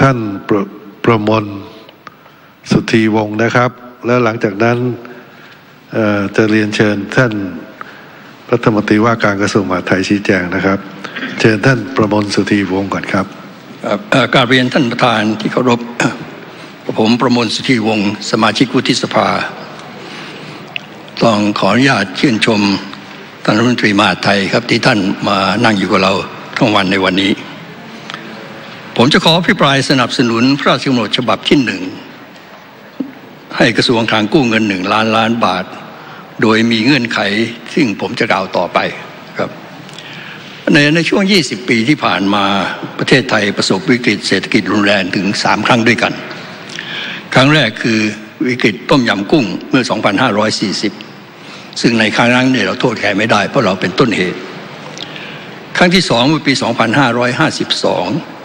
ท่านประประมลสุธีวงศ์นะครับ แล้วหลังจากนั้นจะเรียนเชิญท่านรัฐมนตรีว่าการกระทรวงมหาดไทยชี้แจงนะครับ เชิญท่านประมลสุธีวงศ์ก่อนครับกาบเรียนท่านประธานที่เคารพผมประมวลสุธีวงศ์สมาชิกวุฒิสภา ต้องขออนุญาตชื่นชมท่านรัฐมนตรีมหาดไทยครับที่ท่านมานั่งอยู่กับเราทั้งวันในวันนี้ ผมจะขออภิปรายสนับสนุนพระราชกำหนดฉบับที่หนึ่งให้กระทรวงคลังกู้เงินหนึ่งล้านล้านบาท โดยมีเงื่อนไขซึ่งผมจะกล่าวต่อไปครับในในช่วง 20 ปีที่ผ่านมาประเทศไทยประสบวิกฤตเศรษฐกิจรุนแรงถึง 3 ครั้งด้วยกัน ครั้งแรกคือวิกฤตต้มยำกุ้งเมื่อ 2540 ซึ่งในครั้งนั้นเนี่ยเราโทษใครไม่ได้เพราะเราเป็นต้นเหตุ ครั้งที่สองเมื่อปี 2552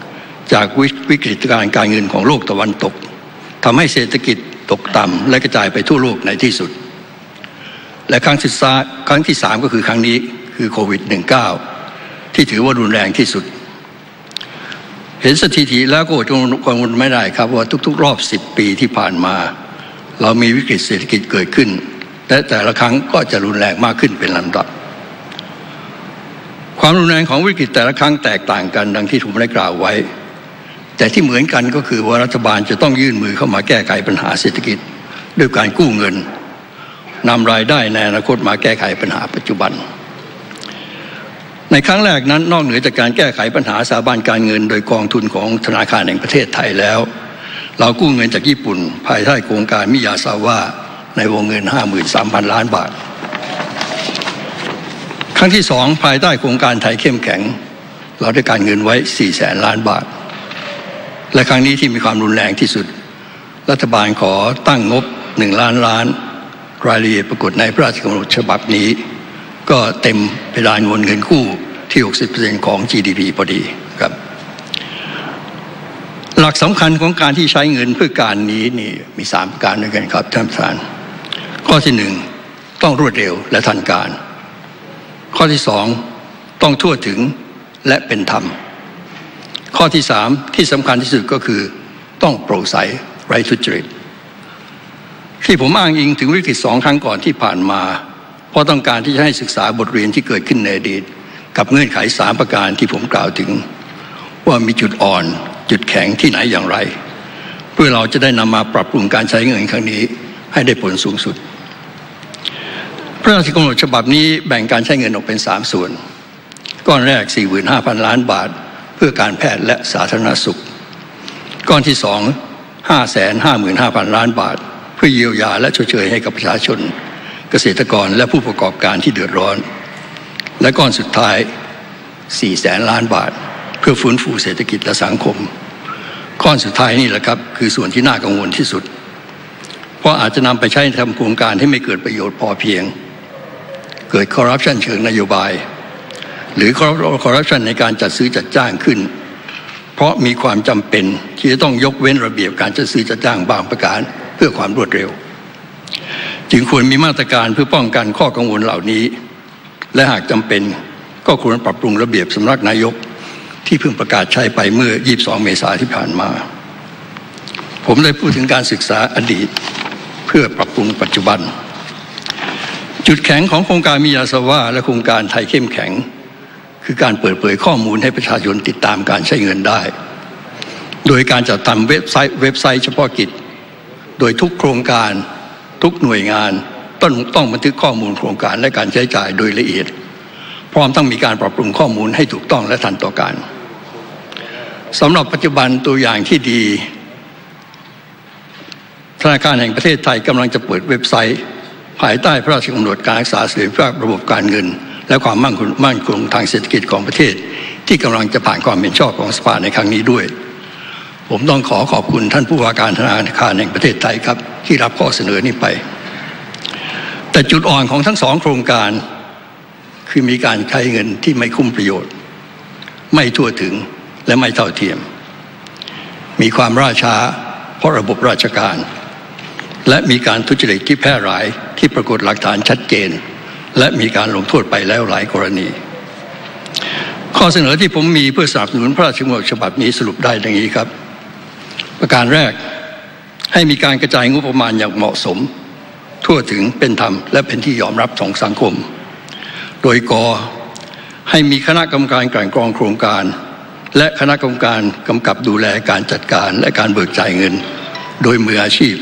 จากวิกฤตการการเงินของโลกตะวันตกทำให้เศรษฐกิจตกต่ำและกระจายไปทั่วโลกในที่สุด และครั้งที่สามครั้งที่สามก็คือครั้งนี้คือโควิด -19 ที่ถือว่ารุนแรงที่สุด เห็นสถิติแล้วก็อดกังวลไม่ได้ครับว่าทุก ๆ รอบ10ปีที่ผ่านมา เรามีวิกฤตเศรษฐกิจเกิดขึ้นและแต่ละครั้งก็จะรุนแรงมากขึ้นเป็นลำดับ ความรุนแรงของวิกฤตแต่ละครั้งแตกต่างกันดังที่ผมได้กล่าวไว้ แต่ที่เหมือนกันก็คือว่ารัฐบาลจะต้องยื่นมือเข้ามาแก้ไขปัญหาเศรษฐกิจ ด้วยการกู้เงินนำรายได้ในอนาคตมาแก้ไขปัญหาปัจจุบัน ในครั้งแรกนั้นนอกเหนือจากการแก้ไขปัญหาสถาบันการเงิน โดยกองทุนของธนาคารแห่งประเทศไทยแล้ว เรากู้เงินจากญี่ปุ่น ภายใต้โครงการมิยาซาว่าในวงเงิน 53,000 ล้านบาท ครั้งที่สองภายใต้โครงการไทยเข้มแข็ง เราได้การเงินไว้4แสนล้านบาท และครั้งนี้ที่มีความรุนแรงที่สุด รัฐบาลขอตั้งงบ1ล้านล้าน รายละเอียดปรากฏในพระราชกำหนดฉบับนี้ ก็เต็มเพดานวงเงินกู้ที่ 60%ของ GDP พอดีครับ หลักสำคัญของการที่ใช้เงินเพื่อการนี้นี่มี 3 ประการด้วยกันครับท่านประธาน ข้อที่หนึ่งต้องรวดเร็วและทันการ ข้อที่สองต้องทั่วถึงและเป็นธรรม ข้อที่สามที่สำคัญที่สุดก็คือต้องโปร่งใสไร้ทุจริตที่ผมอ้างอิงถึงวิกฤตสองครั้งก่อนที่ผ่านมา เพราะต้องการที่จะให้ศึกษาบทเรียนที่เกิดขึ้นในอดีต กับเงื่อนไขสามประการที่ผมกล่าวถึง ว่ามีจุดอ่อนจุดแข็งที่ไหนอย่างไร เพื่อเราจะได้นำมาปรับปรุงการใช้เงินครั้งนี้ ให้ได้ผลสูงสุด พระราชกำหนดฉบับนี้แบ่งการใช้เงินออกเป็น3ส่วน ก้อนแรก 45,000 ล้านบาท พื่อการแพทย์และสาธารณสุข ก้อนที่2 555,000ล้านบาท เพื่อเยียวยาและชดเชยให้กับประชาชน เกษตรกรและผู้ประกอบการที่เดือดร้อน และก้อนสุดท้าย4แสนล้านบาท เพื่อฟื้นฟูเศรษฐกิจและสังคม ก้อนสุดท้ายนี่แหละครับ คือส่วนที่น่ากังวลที่สุด เพราะอาจจะนำไปใช้ทำโครงการที่ไม่เกิดประโยชน์พอเพียง เกิดคอร์รัปชันเชิงนโยบาย หรือคอร์รัปชันในการจัดซื้อจัดจ้างขึ้น เพราะมีความจำเป็นที่จะต้องยกเว้นระเบียบการจัดซื้อจัดจ้างบางประการเพื่อความรวดเร็ว จึงควรมีมาตรการเพื่อป้องกันข้อกังวลเหล่านี้ และหากจำเป็นก็ควรปรับปรุงระเบียบสำนักนายกที่เพิ่งประกาศใช้ไปเมื่อ 22 เมษายนที่ผ่านมา ผมได้พูดถึงการศึกษาอดีต เพื่อปรับปรุงปัจจุบัน จุดแข็งของโครงการมิยาสวาและโครงการไทยเข้มแข็ง คือการเปิดเผยข้อมูลให้ประชาชนติดตามการใช้เงินได้ โดยการจัดทำเว็บไซต์เว็บไซต์เฉพาะกิจ โดยทุกโครงการทุกหน่วยงานต้องต้องบันทึกข้อมูลโครงการและการใช้จ่ายโดยละเอียด พร้อมต้องมีการปรับปรุงข้อมูลให้ถูกต้องและทันต่อการสำหรับปัจจุบันตัวอย่างที่ดีธนาคารแห่งประเทศไทยกำลังจะเปิดเว็บไซต์ ภายใต้พระราชกำหนดการรักษาเสถียรภาพระบบการเงิน และความมั่นคงมั่นคงทางเศรษฐกิจของประเทศ ที่กำลังจะผ่านความเห็นชอบของสภาในครั้งนี้ด้วย ผมต้องขอขอบคุณท่านผู้ว่าการธนาคารแห่งประเทศไทยครับ ที่รับข้อเสนอนี้ไป แต่จุดอ่อนของทั้งสองโครงการ คือมีการใช้เงินที่ไม่คุ้มประโยชน์ ไม่ทั่วถึงและไม่เท่าเทียม มีความล่าช้า เพราะระบบราชการ และมีการทุจริตที่แพร่หลายที่ปรากฏหลักฐานชัดเจน และมีการลงโทษไปแล้วหลายกรณี ข้อเสนอที่ผมมีเพื่อสนับสนุนพระราชกำหนดฉบับนี้สรุปได้ดังนี้ครับ ประการแรกให้มีการกระจายงบประมาณอย่างเหมาะสม ทั่วถึงเป็นธรรม และเป็นที่ยอมรับของสังคม โดยกอให้มีคณะกรรมการกลั่นกรองโครงการ และคณะกรรมการกำกับดูแลการจัดการและการเบิกจ่ายเงิน โดยมืออาชีพ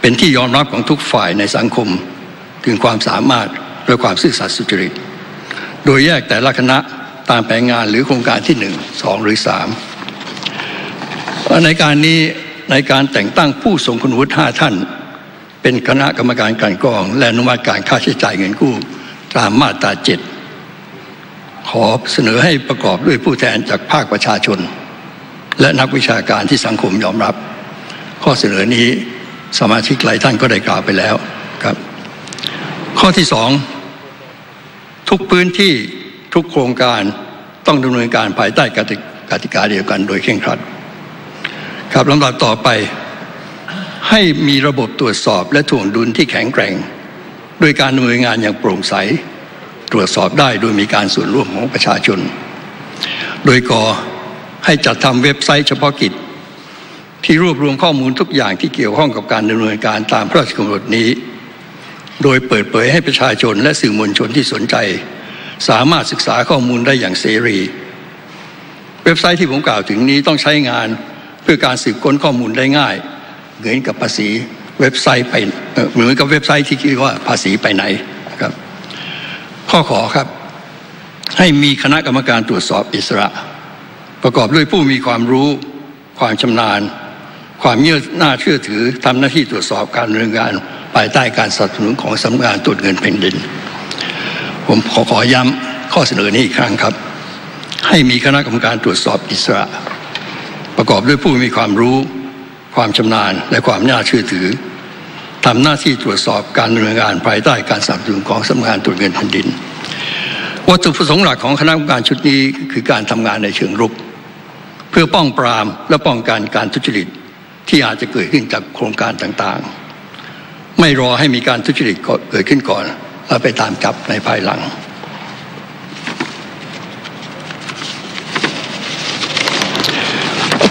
เป็นที่ยอมรับของทุกฝ่ายในสังคม ถึงความสามารถ และความซื่อสัตย์สุจริต โดยแยกแต่ละคณะตามแผนงานหรือโครงการที่หนึ่งสองหรือสามในการนี้ในการแต่งตั้งผู้ทรงคุณวุฒิห้าท่าน เป็นคณะกรรมการการกอง และอนุมัติการค่าใช้จ่ายเงินกู้ ตามมาตราเจ็ดขอเสนอให้ประกอบด้วยผู้แทนจากภาคประชาชน และนักวิชาการที่สังคมยอมรับ ข้อเสนอนี้สมาชิกหลายท่านก็ได้กล่าวไปแล้วครับ ข้อที่สอง ทุกพื้นที่ทุกโครงการต้องดำเนินการภายใต้กติกาเดียวกันโดยเคร่งครัด ครับลำดับต่อไป ให้มีระบบตรวจสอบและถ่วงดุลที่แข็งแกร่ง โดยการดำเนินงานอย่างโปร่งใส ตรวจสอบได้โดยมีการส่วนร่วมของประชาชน โดยกอให้จัดทำเว็บไซต์เฉพาะกิจ ที่รวบรวมข้อมูลทุกอย่างที่เกี่ยวข้องกับการดำเนินการตามพระราชกำหนดนี้ โดยเปิดเผยให้ประชาชนและสื่อมวลชนที่สนใจ สามารถศึกษาข้อมูลได้อย่างเสรี เว็บไซต์ที่ผมกล่าวถึงนี้ต้องใช้งานเพื่อการสืบค้นข้อมูลได้ง่าย เหมือนกับภาษีเว็บไซต์ไปเหมือนกับเว็บไซต์ที่คิดว่าภาษีไปไหนครับ ข้อขอครับ ให้มีคณะกรรมการตรวจสอบอิสระ ประกอบด้วยผู้มีความรู้ความชำนาญ ความเยื่อน่าเชื่อถือทำหน้าที่ตรวจสอบการดำเนินงาน ภายใต้การสนับสนุนของสำนักงานตรวจเงินแผ่นดิน ผมขอขอย้ำข้อเสนอนี้อีกครั้งครับ ให้มีคณะกรรมการตรวจสอบอิสระ ประกอบด้วยผู้มีความรู้ ความชำนาญและความน่าเชื่อถือทำหน้าที่ตรวจสอบการดำเนินงานภายใต้การสนับสนุนของสำนักงานตรวจเงินแผ่นดิน วัตถุประสงค์หลักของคณะกรรมการชุดนี้คือการทำงานในเชิงรุก เพื่อป้องปรามและป้องกันการทุจริตที่อาจจะเกิดขึ้นจากโครงการต่างๆ ไม่รอให้มีการทุจริตเกิดขึ้นก่อน แล้วไปตามจับในภายหลัง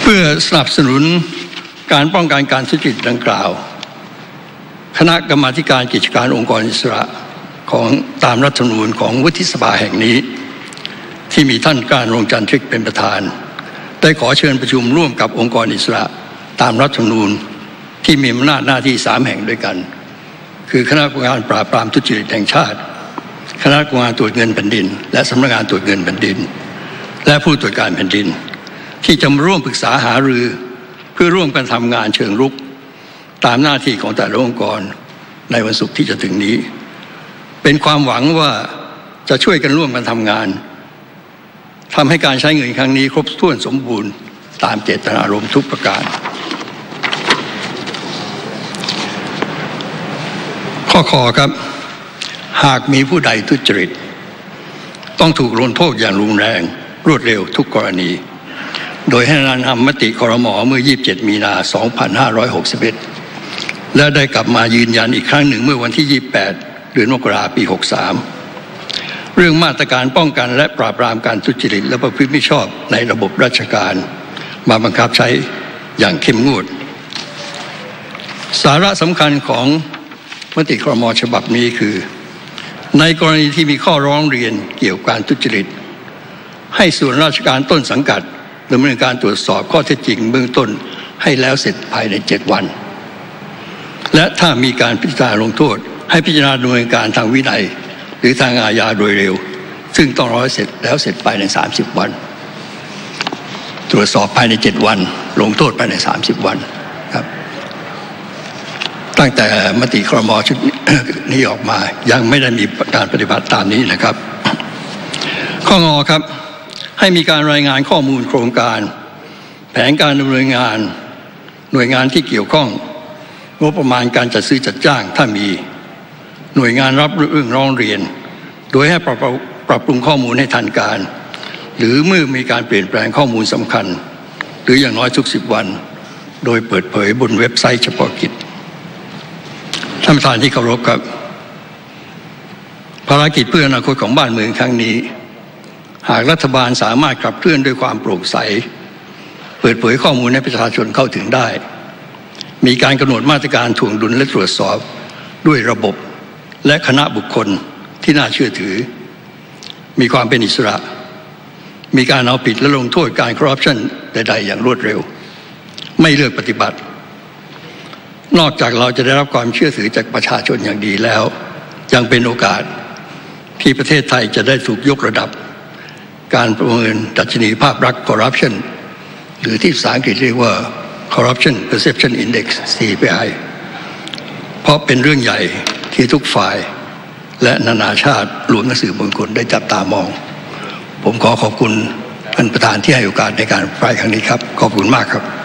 เพื่อสนับสนุนการป้องกันการทุจริตดังกล่าว คณะกรรมาการกิจการองค์กรอิสระของตามรัฐธรรมนูญของวุฒิสภาแห่งนี้ ที่มีท่านการรงจันทริกเป็นประธาน ได้ขอเชิญประชุมร่วมกับองค์กรอิสระตามรัฐธรรมนูญที่มีอำนาจหน้าที่สามแห่งด้วยกัน คือคณะกรรมการปราบปรามทุจริตแห่งชาติ คณะกรรมการตรวจเงินแผ่นดิน และสำนักงานตรวจเงินแผ่นดิน และผู้ตรวจการแผ่นดิน ที่จะมาร่วมปรึกษาหารือเพื่อร่วมกันทำงานเชิงรุก ตามหน้าที่ของแต่ละองค์กรในวันศุกร์ที่จะถึงนี้ เป็นความหวังว่าจะช่วยกันร่วมกันทำงานทำให้การใช้เงินครั้งนี้ครบถ้วนสมบูรณ์ตามเจตนารมณ์ทุกประการ ข้อคอครับ หากมีผู้ใดทุจริต ต้องถูกลงโทษอย่างรุนแรง รวดเร็วทุกกรณี โดยให้นานำมติคอรมอเมื่อ 27 มีนา 2561 และได้กลับมายืนยันอีกครั้งหนึ่งเมื่อวันที่ 28 เดือนมกราปี 63 เรื่องมาตรการป้องกันและปราบปรามการทุจริต และประพฤติมิชอบในระบบราชการ มาบังคับใช้อย่างเข้มงวด สาระสำคัญของ มติครมฉบับนี้คือ ในกรณีที่มีข้อร้องเรียนเกี่ยวกับการทุจริต ให้ส่วนราชการต้นสังกัดดำเนินการตรวจสอบข้อเท็จจริงเบื้องต้นให้แล้วเสร็จภายในเจ็ดวัน และถ้ามีการพิจารณาลงโทษ ให้พิจารณาดำเนินการทางวินัย หรือทางอาญาโดยเร็ว ซึ่งต้องร้อยเสร็จแล้วเสร็จภายใน 30 วัน ตรวจสอบภายใน 7 วัน ลงโทษภายใน 30 วันครับ ตั้งแต่มติครมชุดนี้ออกมา ยังไม่ได้มีการปฏิบัติตามนี้นะครับ ข้องอครับ ให้มีการรายงานข้อมูลโครงการ แผนการดำเนินงาน หน่วยงานที่เกี่ยวข้อง งบประมาณการจัดซื้อจัดจ้างถ้ามี หน่วยงานรับเรื่องร้องเรียน โดยให้ปรับปรับปรุงข้อมูลให้ทันการ หรือเมื่อมีการเปลี่ยนแปลงข้อมูลสำคัญ หรืออย่างน้อยทุกสิบวัน โดยเปิดเผยบนเว็บไซต์เฉพาะกิจ ท่านประธานที่เคารพครับ ภารกิจเพื่ออนาคตของบ้านเมืองครั้งนี้ หากรัฐบาลสามารถขับเคลื่อนด้วยความโปร่งใส เปิดเผยข้อมูลให้ประชาชนเข้าถึงได้ มีการกำหนดมาตรการถ่วงดุลและตรวจสอบด้วยระบบและคณะบุคคลที่น่าเชื่อถือ มีความเป็นอิสระ มีการเอาผิดและลงโทษการคอร์รัปชันใด ๆ อย่างรวดเร็ว ไม่เลือกปฏิบัติ นอกจากเราจะได้รับความเชื่อถือจากประชาชนอย่างดีแล้ว ยังเป็นโอกาสที่ประเทศไทยจะได้ถูกยกระดับ การประเมินดัชนีภาพลักษณ์คอร์รัปชันหรือที่ภาษาอังกฤษเรียกว่า Corruption Perception Index CPI เพราะเป็นเรื่องใหญ่ที่ทุกฝ่าย และนานาชาติรวมทั้งสื่อมวลชนได้จับตามอง ผมขอขอบคุณท่านประธานที่ให้โอกาสในการไฟครั้งนี้ครับ ขอบคุณมากครับ